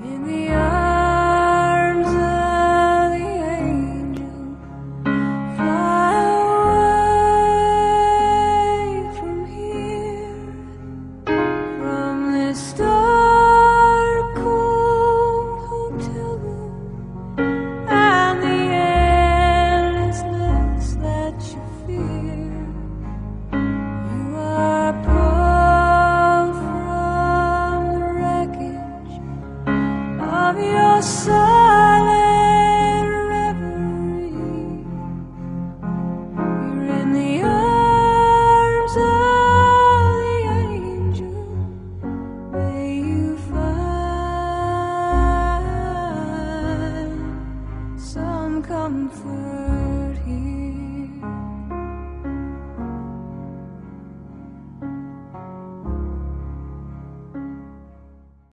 In the your silent reverie. You're in the arms of the angel. May you find some comfort.